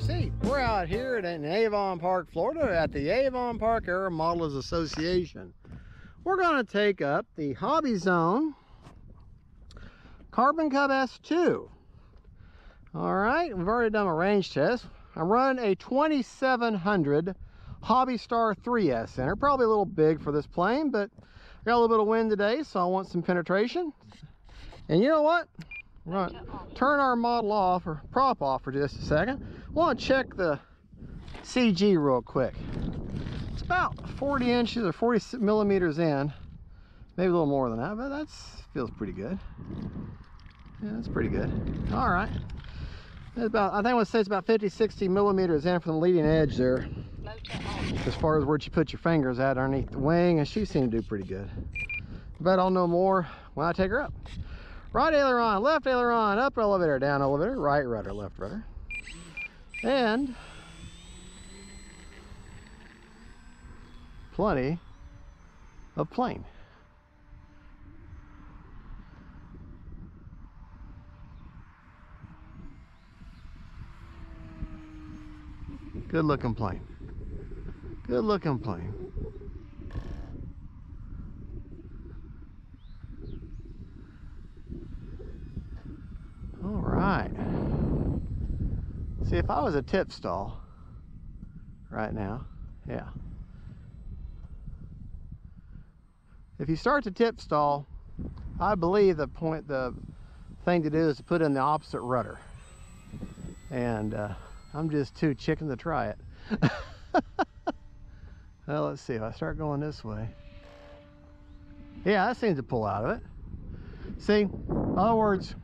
RC. We're out here in Avon Park, Florida at the Avon Park Air Modelers Association. We're going to take up the Hobby Zone Carbon Cub S2. All right, we've already done a range test. I'm running a 2700 Hobby Star 3S center. Probably a little big for this plane, but I got a little bit of wind today, so I want some penetration. And you know what? Turn our model off or prop off for just a second. want to check the CG real quick. It's about 40 inches or 40 millimeters in. Maybe a little more than that, but that feels pretty good. Yeah, that's pretty good. All right. It's about, I think I would say it's about 50, 60 millimeters in from the leading edge there. As far as where you put your fingers at underneath the wing, and she seemed to do pretty good. But I'll know more when I take her up. Right aileron, left aileron, up elevator, down elevator, right rudder, left rudder. And plenty of plane. Good looking plane. Good looking plane. All right. See, if I was a tip stall right now, yeah. If you start to tip stall, I believe the point, the thing to do is to put in the opposite rudder. And uh, I'm just too chicken to try it. well, let's see. If I start going this way, yeah, that seems to pull out of it. See, in other words,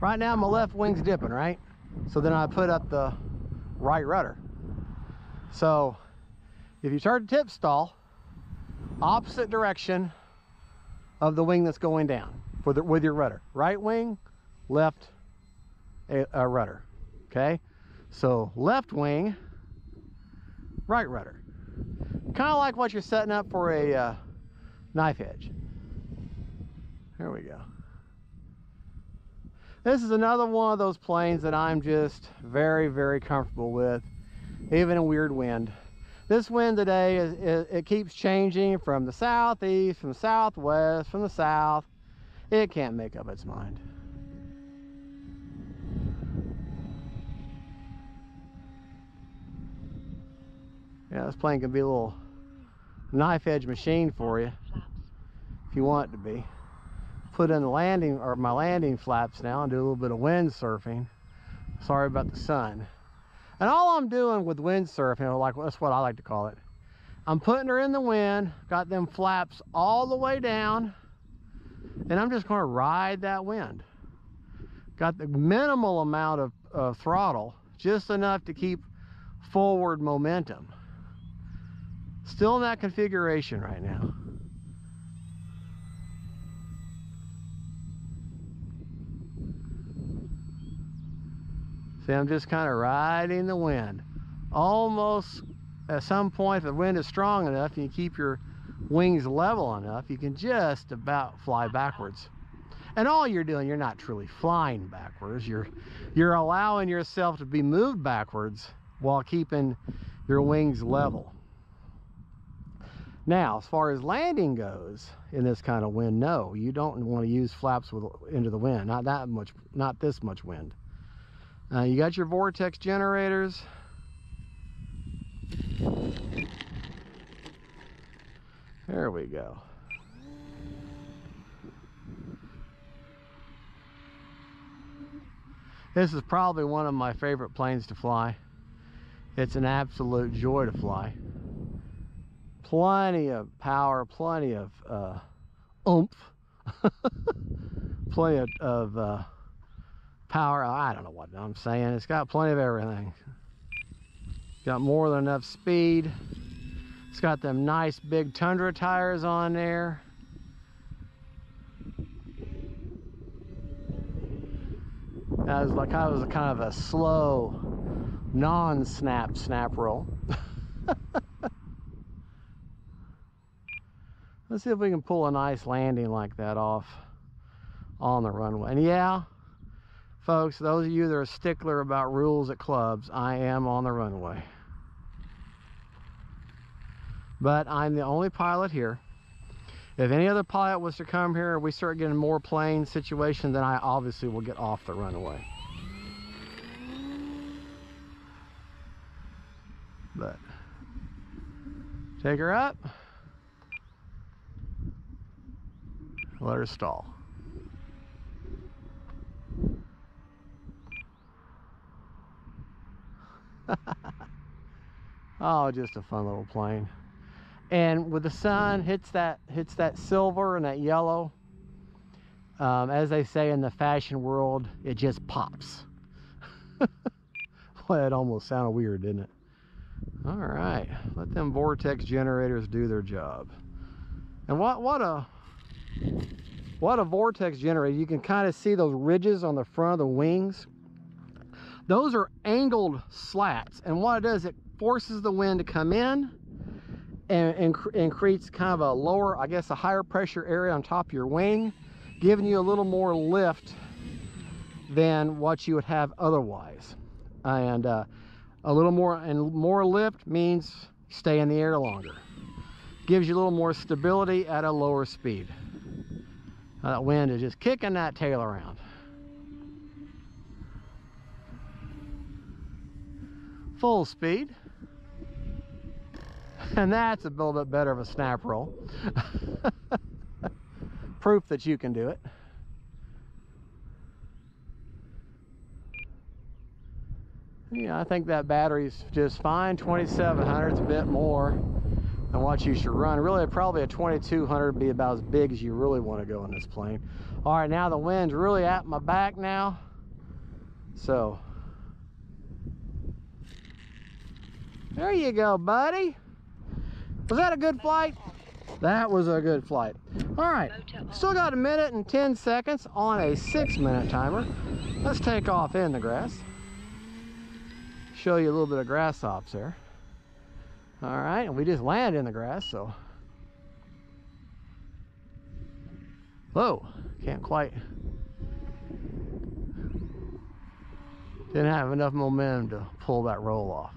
Right now my left wing's dipping, right? So then I put up the right rudder. So if you start to tip stall, opposite direction of the wing that's going down for the, with your rudder. Right wing, left a, a rudder, okay? So left wing, right rudder. Kind of like what you're setting up for a uh, knife edge. There we go. This is another one of those planes that I'm just very, very comfortable with, even in weird wind. This wind today, is, it, it keeps changing from the southeast, from the southwest, from the south. It can't make up its mind. Yeah, this plane can be a little knife edge machine for you if you want it to be put in the landing or my landing flaps now and do a little bit of windsurfing sorry about the sun. And all i'm doing with windsurfing like that's what i like to call it. I'm putting her in the wind got them flaps all the way down and i'm just going to ride that wind. Got the minimal amount of, of throttle just enough to keep forward momentum. Still in that configuration right now See, I'm just kind of riding the wind. Almost at some point, if the wind is strong enough and you keep your wings level enough, you can just about fly backwards. And all you're doing, you're not truly flying backwards. You're, you're allowing yourself to be moved backwards while keeping your wings level. Now, as far as landing goes in this kind of wind, no, you don't want to use flaps with, into the wind. Not that much, not this much wind. Uh, you got your vortex generators. There we go. This is probably one of my favorite planes to fly. It's an absolute joy to fly. Plenty of power, plenty of uh, oomph, plenty of, uh, power. Oh, I don't know what I'm saying. It's got plenty of everything. Got more than enough speed. It's got them nice big Tundra tires on there. That was like I was kind of a slow, non-snap snap roll. Let's see if we can pull a nice landing like that off on the runway. And yeah, Folks, those of you that are stickler about rules at clubs, I am on the runway. But I'm the only pilot here. If any other pilot was to come here we start getting more plane situation, then I obviously will get off the runway. But take her up. Let her stall. oh, just a fun little plane. And with the sun hits that hits that silver and that yellow, um, as they say in the fashion world, it just pops. well, it almost sounded weird, didn't it? All right, let them vortex generators do their job. And what what a what a vortex generator. You can kind of see those ridges on the front of the wings. Those are angled slats. And what it does, it forces the wind to come in and, and, and creates kind of a lower, I guess, a higher pressure area on top of your wing, giving you a little more lift than what you would have otherwise. And uh, a little more and more lift means stay in the air longer. Gives you a little more stability at a lower speed. that wind is just kicking that tail around. Full speed. And that's a little bit better of a snap roll. Proof that you can do it. Yeah, I think that battery's just fine. 2700 is a bit more than what you should run. Really, probably a 2200 would be about as big as you really want to go in this plane. All right, now the wind's really at my back now. So, there you go, buddy. Was that a good flight? That was a good flight. All right, still got a minute and 10 seconds on a six minute timer. Let's take off in the grass show you a little bit of grass hops there. All right, and we just land in the grass, so. Whoa, can't quite. Didn't have enough momentum to pull that roll off.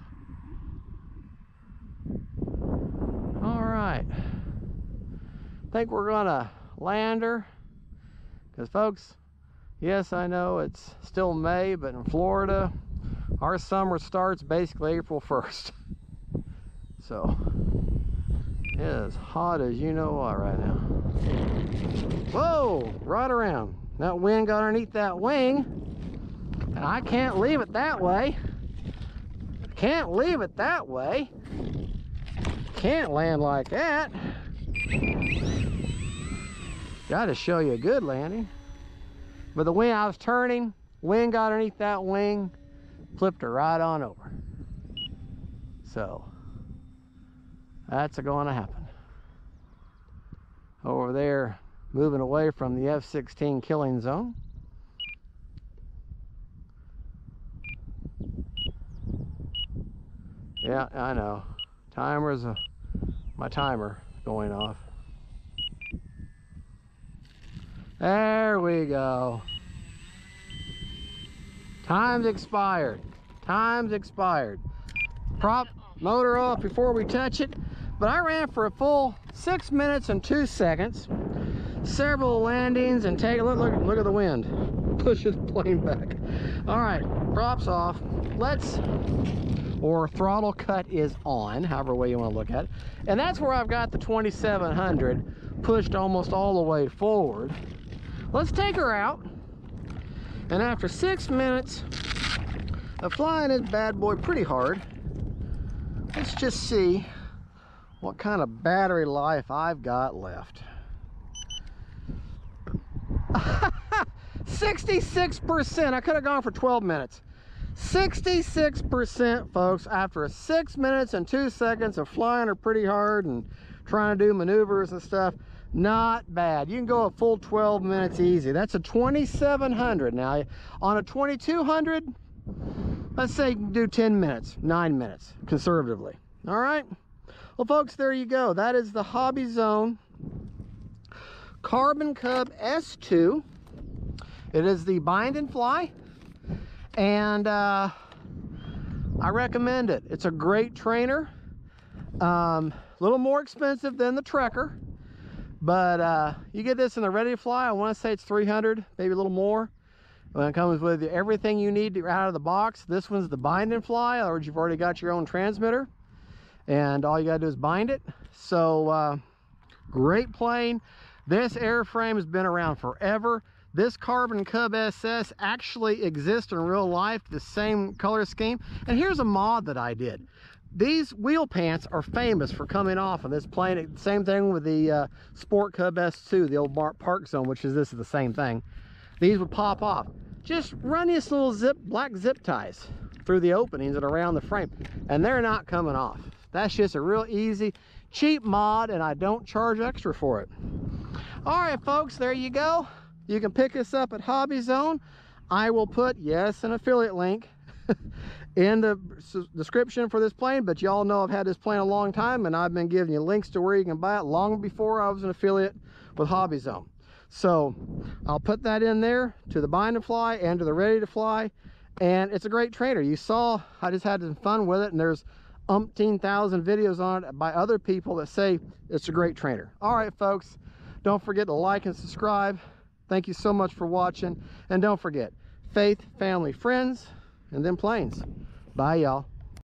All right. I Think we're gonna land her. Because folks, yes, I know it's still May, but in Florida, our summer starts basically April 1st. So, it is hot as you know what right now. Whoa, right around. That wind got underneath that wing. And I can't leave it that way. Can't leave it that way. Can't land like that. Got to show you a good landing. But the wind, I was turning, wind got underneath that wing, flipped her right on over. So that's going to happen. Over there, moving away from the F-16 killing zone. Yeah, I know. Timer's a, my timer going off. There we go. Time's expired. Time's expired. Prop motor off before we touch it. But I ran for a full six minutes and two seconds. Several landings and take a look, look, look at the wind. Pushes the plane back. All right, props off. Let's, or throttle cut is on, however way you want to look at it. And that's where I've got the 2700 pushed almost all the way forward. Let's take her out and after six minutes of flying this bad boy pretty hard, let's just see what kind of battery life I've got left. 66%, I could have gone for 12 minutes. 66% folks after six minutes and two seconds of flying her pretty hard and trying to do maneuvers and stuff not bad. You can go a full 12 minutes easy. That's a 2700. Now, on a 2200, let's say you do 10 minutes, 9 minutes, conservatively. All right? Well, folks, there you go. That is the Hobby Zone Carbon Cub S2. It is the bind and fly and uh, I recommend it. It's a great trainer. Um, a little more expensive than the Trekker, but uh, you get this in the ready to fly. I want to say it's 300, maybe a little more. When it comes with everything you need out of the box, this one's the bind and fly. Words, you've already got your own transmitter, and all you got to do is bind it. So, uh, great plane. This airframe has been around forever. This Carbon Cub SS actually exists in real life, the same color scheme. And here's a mod that I did. These wheel pants are famous for coming off on this plane. Same thing with the uh, Sport Cub S2, the old ParkZone, which is this is the same thing. These would pop off. Just run these little zip black zip ties through the openings and around the frame, and they're not coming off. That's just a real easy, cheap mod, and I don't charge extra for it. All right, folks, there you go. You can pick us up at Hobby Zone. I will put, yes, an affiliate link in the description for this plane, but y'all know I've had this plane a long time and I've been giving you links to where you can buy it long before I was an affiliate with Hobby Zone. So I'll put that in there to the bind and fly and to the ready to fly. And it's a great trainer. You saw I just had some fun with it and there's umpteen thousand videos on it by other people that say it's a great trainer. All right, folks, don't forget to like and subscribe. Thank you so much for watching. And don't forget, faith, family, friends, and then planes. Bye, y'all.